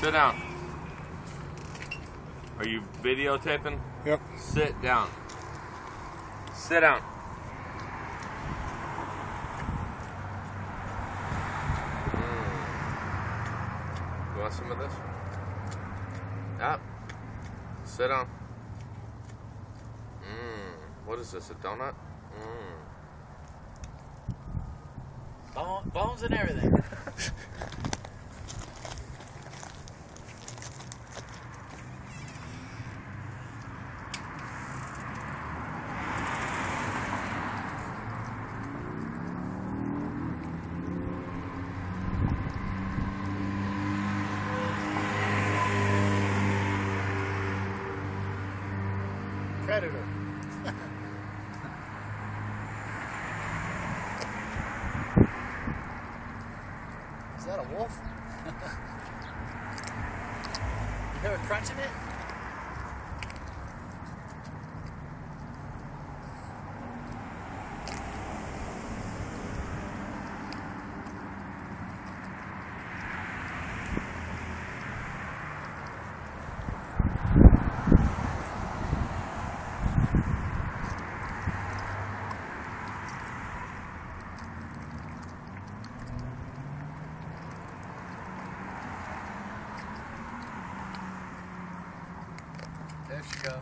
Sit down. Are you videotaping? Yep. Sit down. Sit down. Mm. You want some of this? Yeah. Sit down. Mmm. What is this? A donut? Mmm. Bone, bones and everything. Predator. Is that a wolf? you hear it crunching it? There she goes.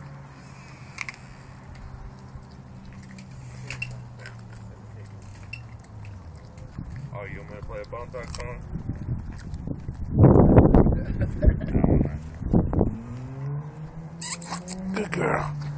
Oh, you want me to play a bone on song? Good girl.